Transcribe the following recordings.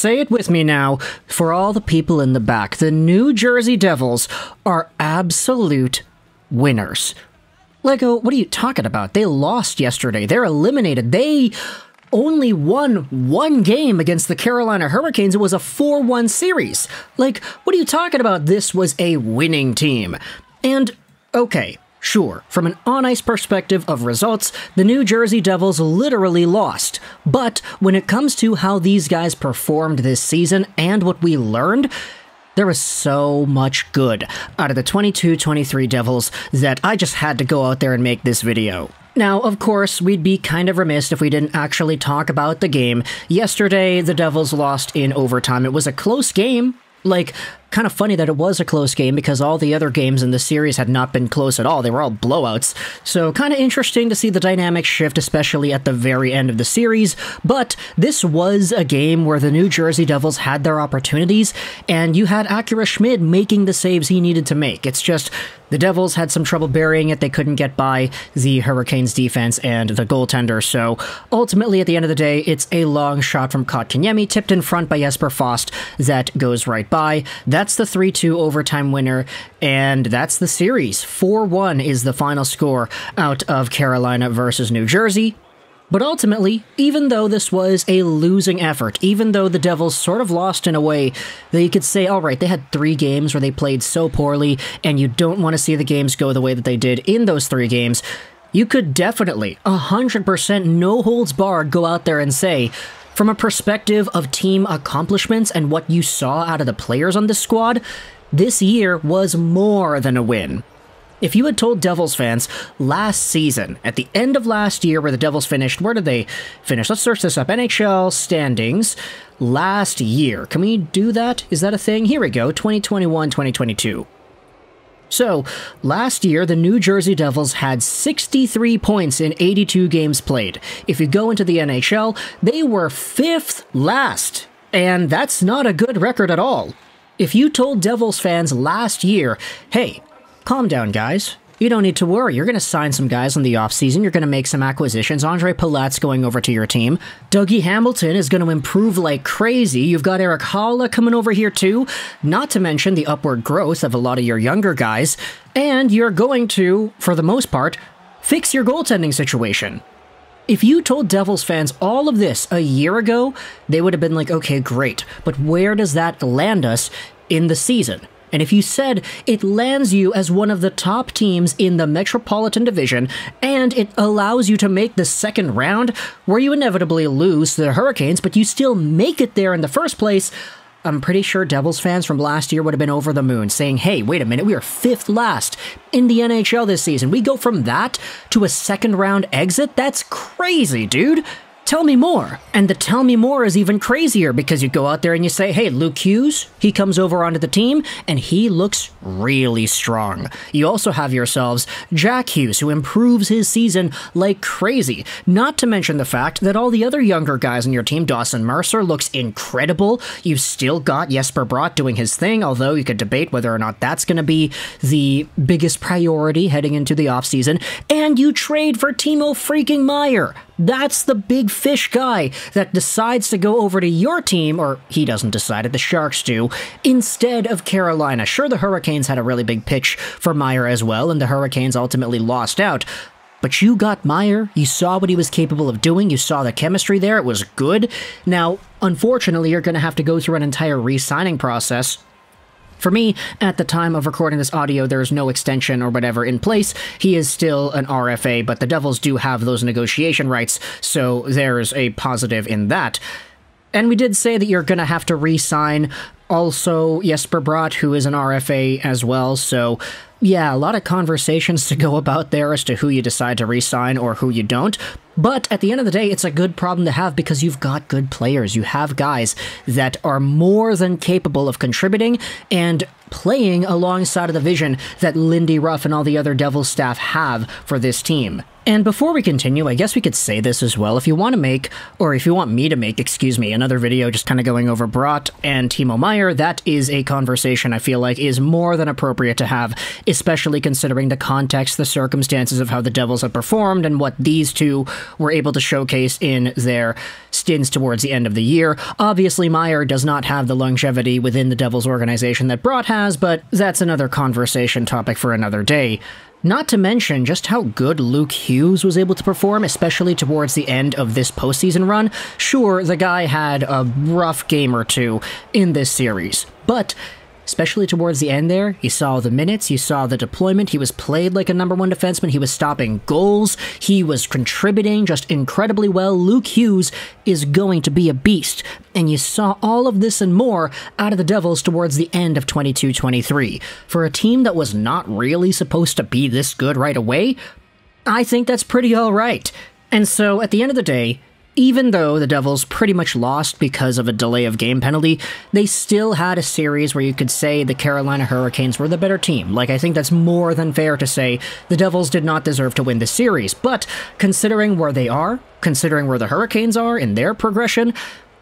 say it with me now, for all the people in the back, the New Jersey Devils are absolute winners. Lego, what are you talking about? They lost yesterday. They're eliminated. They only won one game against the Carolina Hurricanes. It was a 4 1 series. Like, what are you talking about? This was a winning team. And, okay, Sure, from an on ice perspective of results, the New Jersey Devils literally lost. But when it comes to how these guys performed this season and what we learned, there was so much good out of the 22 23 Devils that I just had to go out there and make this video. Now, of course, we'd be kind of remiss if we didn't actually talk about the game. Yesterday, the Devils lost in overtime. It was a close game. Like, kind of funny that it was a close game because all the other games in the series had not been close at all. They were all blowouts. So, kind of interesting to see the dynamic shift, especially at the very end of the series. But this was a game where the New Jersey Devils had their opportunities, and you had Akira Schmid making the saves he needed to make. It's just the Devils had some trouble burying it. They couldn't get by the Hurricanes defense and the goaltender. So ultimately, at the end of the day, it's a long shot from Kotkaniemi, tipped in front by Jesper Fast, that goes right by. That's the 3 2 overtime winner, and that's the series. 4 1 is the final score out of Carolina versus New Jersey. But ultimately, even though this was a losing effort, even though the Devils sort of lost in a way that you could say, all right, they had three games where they played so poorly, and you don't want to see the games go the way that they did in those three games, you could definitely, 100% no holds barred, go out there and say, from a perspective of team accomplishments and what you saw out of the players on this squad, this year was more than a win. If you had told Devils fans last season, at the end of last year, where the Devils finished, where did they finish? Let's search this up. NHL standings last year. Can we do that? Is that a thing? Here we go 2021 2022. So, last year, the New Jersey Devils had 63 points in 82 games played. If you go into the NHL, they were fifth last. And that's not a good record at all. If you told Devils fans last year, hey, calm down, guys. You don't need to worry. You're going to sign some guys in the offseason. You're going to make some acquisitions. Ondrej Palat's going over to your team. Dougie Hamilton is going to improve like crazy. You've got Erik Haula coming over here too. Not to mention the upward growth of a lot of your younger guys. And you're going to, for the most part, fix your goaltending situation. If you told Devils fans all of this a year ago, they would have been like, okay, great. But where does that land us in the season? And if you said it lands you as one of the top teams in the Metropolitan Division, and it allows you to make the second round, where you inevitably lose to the Hurricanes, but you still make it there in the first place, I'm pretty sure Devils fans from last year would have been over the moon, saying, hey, wait a minute, we are fifth last in the NHL this season. We go from that to a second round exit? That's crazy, dude. Tell me more. And the tell me more is even crazier because you go out there and you say, hey, Luke Hughes, he comes over onto the team and he looks really strong. You also have yourselves Jack Hughes, who improves his season like crazy. Not to mention the fact that all the other younger guys on your team, Dawson Mercer, looks incredible. You've still got Jesper Bratt doing his thing, although you could debate whether or not that's going to be the biggest priority heading into the offseason. And you trade for Timo freaking Meier. That's the big fish guy that decides to go over to your team, or he doesn't decide it, the Sharks do, instead of Carolina. Sure, the Hurricanes had a really big pitch for Meier as well, and the Hurricanes ultimately lost out. But you got Meier, you saw what he was capable of doing, you saw the chemistry there, it was good. Now, unfortunately, you're going to have to go through an entire re signing process for me, at the time of recording this audio, there's no extension or whatever in place. He is still an RFA, but the Devils do have those negotiation rights, so there's a positive in that. And we did say that you're going to have to re sign also Jesper Bratt, who is an RFA as well, so yeah, a lot of conversations to go about there as to who you decide to re-sign or who you don't. But at the end of the day, it's a good problem to have because you've got good players. You have guys that are more than capable of contributing and playing alongside of the vision that Lindy Ruff and all the other Devils staff have for this team. And before we continue, I guess we could say this as well. If you want to make, or if you want me to make, excuse me, another video just kind of going over Bratt and Timo That is a conversation I feel like is more than appropriate to have, especially considering the context, the circumstances of how the Devils have performed, and what these two were able to showcase in their stints towards the end of the year. Obviously, Meier does not have the longevity within the Devils organization that Bratt has, but that's another conversation topic for another day. Not to mention just how good Luke Hughes was able to perform, especially towards the end of this postseason run. Sure, the guy had a rough game or two in this series, but especially towards the end there. You saw the minutes, you saw the deployment. He was played like a number one defenseman. He was stopping goals. He was contributing just incredibly well. Luke Hughes is going to be a beast. And you saw all of this and more out of the Devils towards the end of 22 23. For a team that was not really supposed to be this good right away, I think that's pretty alright. And so at the end of the day, even though the Devils pretty much lost because of a delay of game penalty, they still had a series where you could say the Carolina Hurricanes were the better team. Like, I think that's more than fair to say the Devils did not deserve to win the series. But considering where they are, considering where the Hurricanes are in their progression,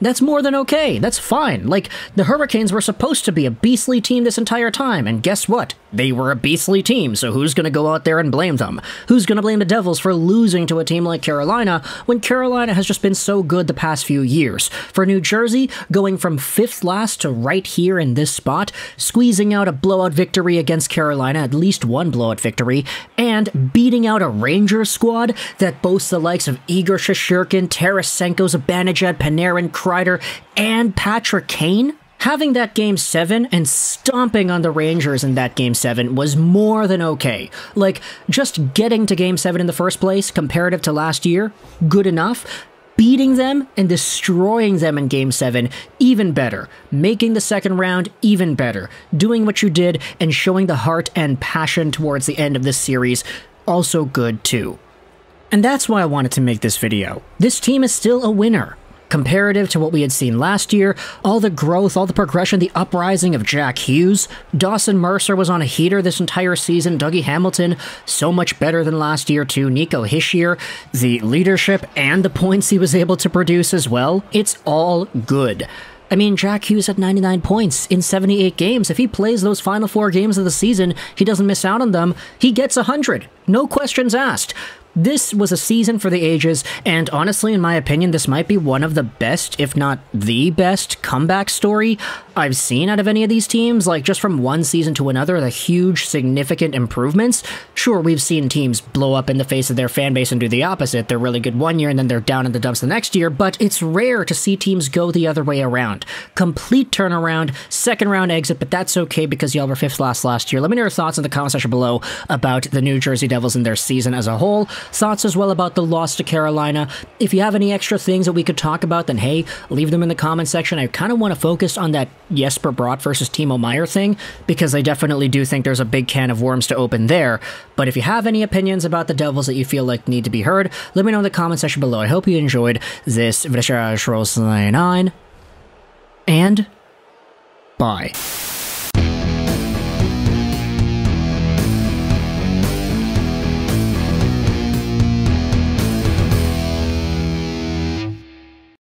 that's more than okay. That's fine. Like, the Hurricanes were supposed to be a beastly team this entire time, and guess what? They were a beastly team, so who's gonna go out there and blame them? Who's gonna blame the Devils for losing to a team like Carolina when Carolina has just been so good the past few years? For New Jersey, going from fifth last to right here in this spot, squeezing out a blowout victory against Carolina, at least one blowout victory, and beating out a Rangers squad that boasts the likes of Igor Shesterkin, Tarasenko, Zibanejad, Panarin, Kreider, and Patrick Kane? Having that game 7 and stomping on the Rangers in that game 7 was more than okay. Like, just getting to game 7 in the first place, comparative to last year, good enough. Beating them and destroying them in game 7, even better. Making the second round, even better. Doing what you did and showing the heart and passion towards the end of this series, also good too. And that's why I wanted to make this video. This team is still a winner comparative to what we had seen last year, all the growth, all the progression, the uprising of Jack Hughes. Dawson Mercer was on a heater this entire season. Dougie Hamilton, so much better than last year, too. Nico Hischier, the leadership and the points he was able to produce as well. It's all good. I mean, Jack Hughes had 99 points in 78 games. If he plays those final four games of the season, he doesn't miss out on them, he gets 100. No questions asked. This was a season for the ages, and honestly, in my opinion, this might be one of the best, if not the best, comeback story I've seen out of any of these teams. Like, just from one season to another, the huge, significant improvements. Sure, we've seen teams blow up in the face of their fan base and do the opposite. They're really good one year and then they're down in the dumps the next year, but it's rare to see teams go the other way around. Complete turnaround, second round exit, but that's okay because y'all were fifth last last year. Let me know your thoughts in the comment section below about the New Jersey Devils and their season as a whole thoughts as well about the loss to Carolina. If you have any extra things that we could talk about, then hey, leave them in the comment section. I kind of want to focus on that Jesper Bratt versus Timo Meier thing because I definitely do think there's a big can of worms to open there. But if you have any opinions about the Devils that you feel like need to be heard, let me know in the comment section below. I hope you enjoyed this Vrishaj 9 and bye.